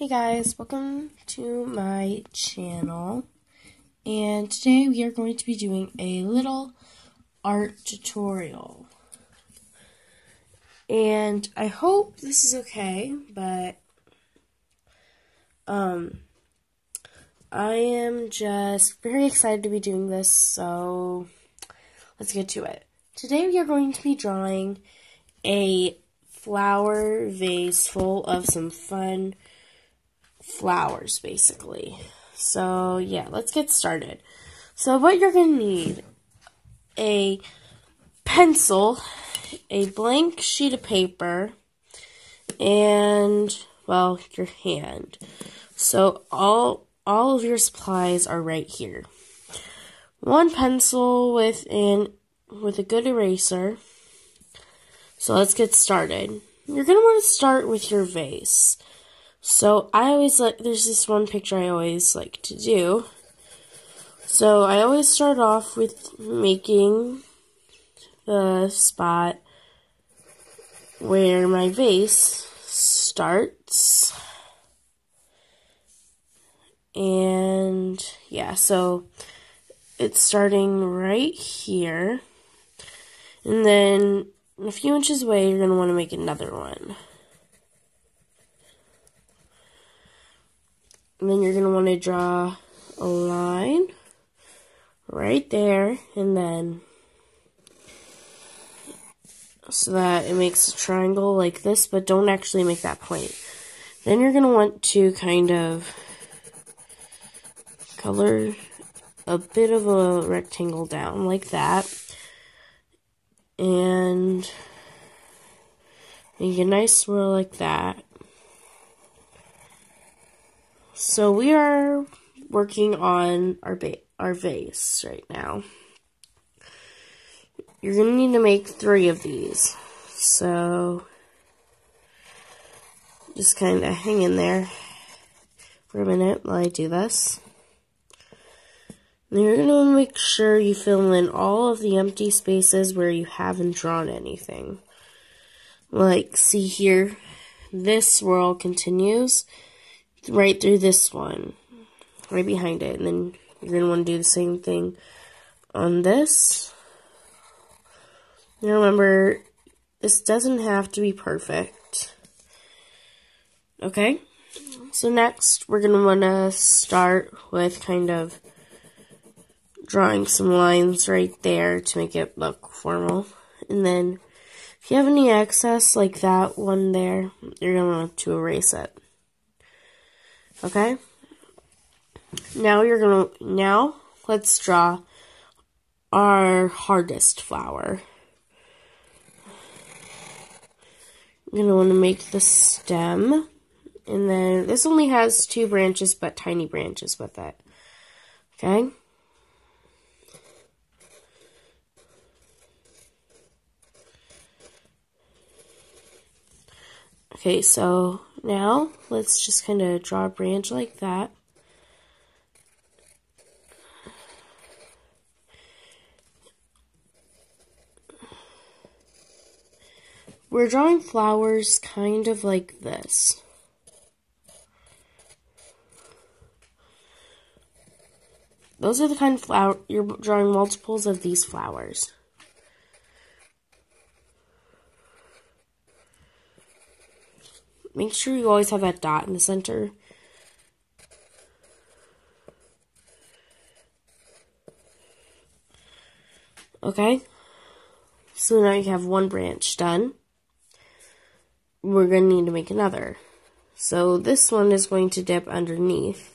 Hey guys, welcome to my channel. And today we are going to be doing a little art tutorial. And I hope this is okay, but um I am just very excited to be doing this, so let's get to it. Today we are going to be drawing a flower vase full of some fun flowers, basically. So, yeah, let's get started. So, what you're going to need a pencil, a blank sheet of paper, and, well, your hand. So, all, all of your supplies are right here. One pencil with an with a good eraser. So let's get started. You're going to want to start with your vase. So I always like, there's this one picture I always like to do. So I always start off with making the spot where my vase starts. And yeah, so it's starting right here. And then a few inches away, you're going to want to make another one. And then you're going to want to draw a line right there and then so that it makes a triangle like this, but don't actually make that point. Then you're going to want to kind of color a bit of a rectangle down like that. And make a nice swirl like that. So we are working on our our vase right now. You're going to need to make three of these. So just kind of hang in there for a minute while I do this. You're going to make sure you fill in all of the empty spaces where you haven't drawn anything. Like, see here, this swirl continues right through this one, right behind it. And then you're going to want to do the same thing on this. Now remember, this doesn't have to be perfect. Okay? So next, we're going to want to start with kind of drawing some lines right there to make it look formal. And then, if you have any excess, like that one there, you're going to want to erase it. Okay? Now you're gonna, now let's draw our hardest flower. You're gonna wanna make the stem. And then this only has two branches, but tiny branches with it. Okay? Okay, so now let's just kind of draw a branch like that. We're drawing flowers kind of like this. Those are the kind of flower, you're drawing multiples of these flowers. Make sure you always have that dot in the center. Okay, so now you have one branch done. We're going to need to make another. So this one is going to dip underneath.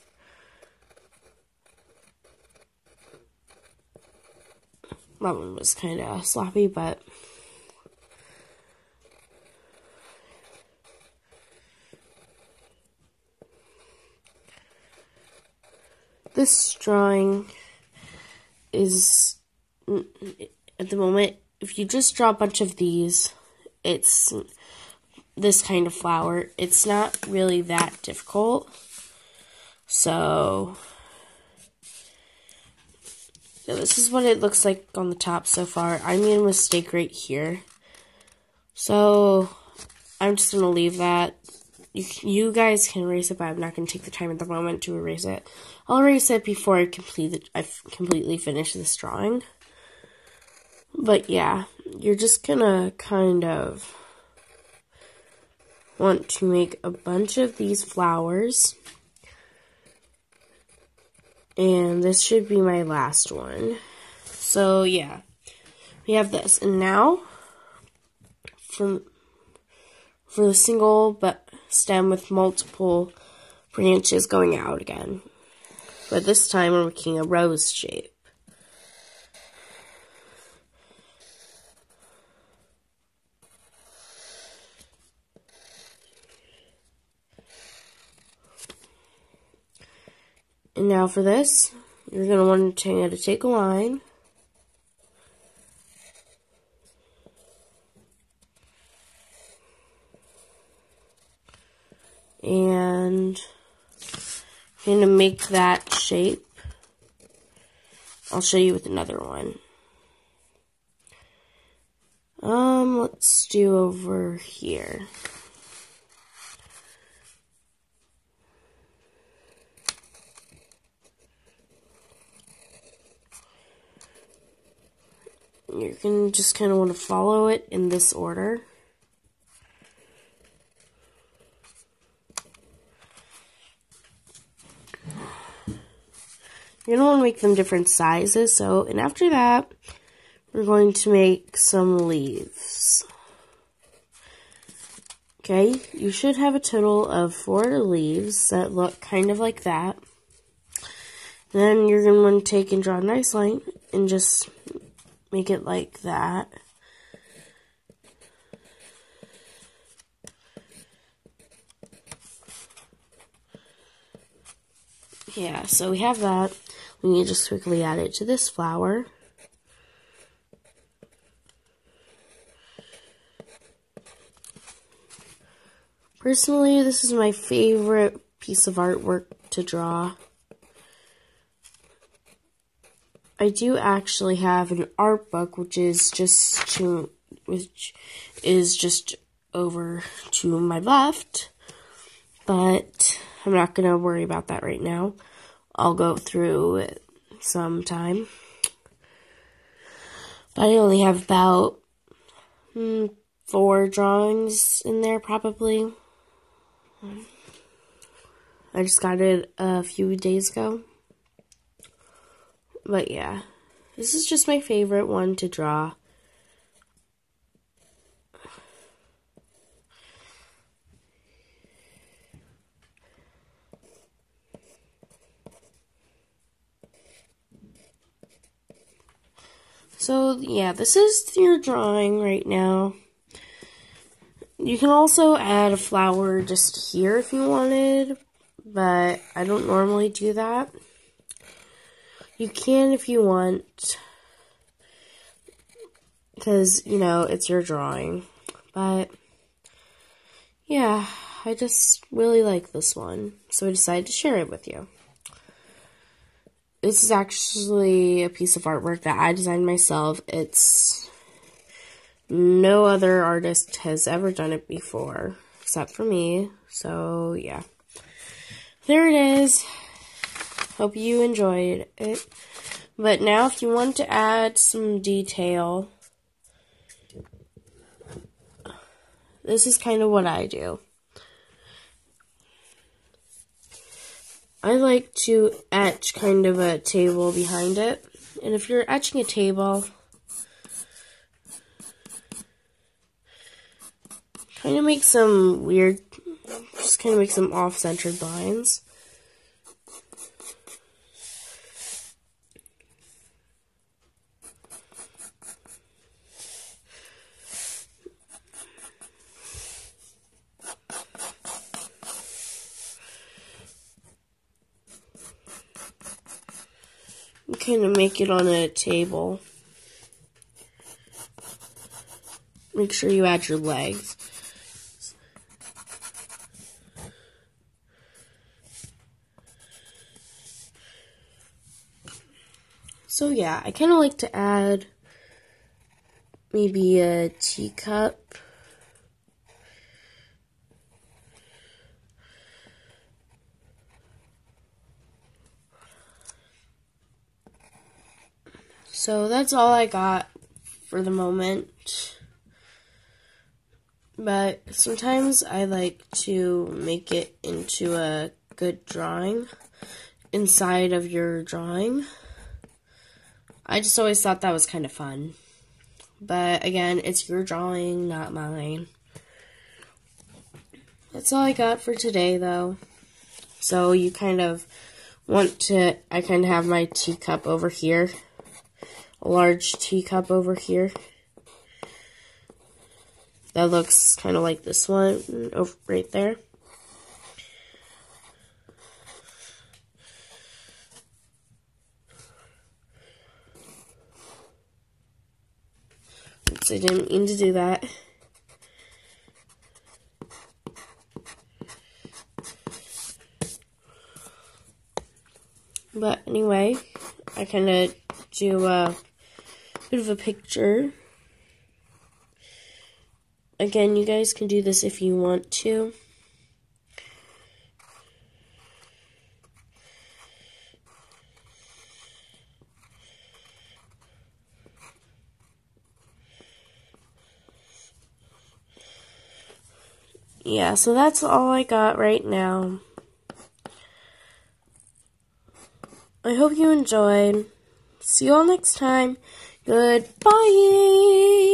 That one was kind of sloppy, but this drawing is at the moment if you just draw a bunch of these it's this kind of flower. It's not really that difficult. So this is what it looks like on the top so far. I made a mistake right here. So I'm just gonna leave that you, you guys can erase it, but I'm not going to take the time at the moment to erase it. I'll erase it before I complete I completely finish this drawing. But yeah, you're just gonna kind of want to make a bunch of these flowers. And this should be my last one. So yeah, we have this. And now, from for the single but stem with multiple branches going out again. But this time we're making a rose shape. And now for this, you're going to want to take a line. And I'm going to make that shape. I'll show you with another one. Um, let's do over here. You're going to just kind of want to follow it in this order. You're going to want to make them different sizes. So, and after that, we're going to make some leaves. Okay, you should have a total of four leaves that look kind of like that. Then you're going to want to take and draw a nice line and just make it like that. Yeah, so we have that. Need to just quickly add it to this flower. Personally, this is my favorite piece of artwork to draw. I do actually have an art book, which is just to, which is just over to my left, but I'm not going to worry about that right now. I'll go through it sometime. But I only have about hmm, four drawings in there, probably. I just got it a few days ago. But yeah, this is just my favorite one to draw. So yeah, this is your drawing right now. You can also add a flower just here if you wanted, but I don't normally do that. You can if you want, because, you know, it's your drawing. But, yeah, I just really like this one, so I decided to share it with you. This is actually a piece of artwork that I designed myself. It's no other artist has ever done it before, except for me. So, yeah. There it is. Hope you enjoyed it. But now if you want to add some detail, this is kind of what I do. I like to etch kind of a table behind it. And if you're etching a table, kind of make some weird, just kind of make some off-centered lines. Kind of make it on a table. Make sure you add your legs. So yeah, I kind of like to add maybe a teacup. So that's all I got for the moment. But sometimes I like to make it into a good drawing inside of your drawing. I just always thought that was kind of fun. But again, it's your drawing, not mine. That's all I got for today, though. So you kind of want to, I kind of have my teacup over here. Large teacup over here. That looks kind of like this one over right there. Oops, I didn't mean to do that. But anyway, I kind of do a bit of a picture. Again, you guys can do this if you want to. Yeah, so that's all I got right now. I hope you enjoyed. See you all next time. Goodbye.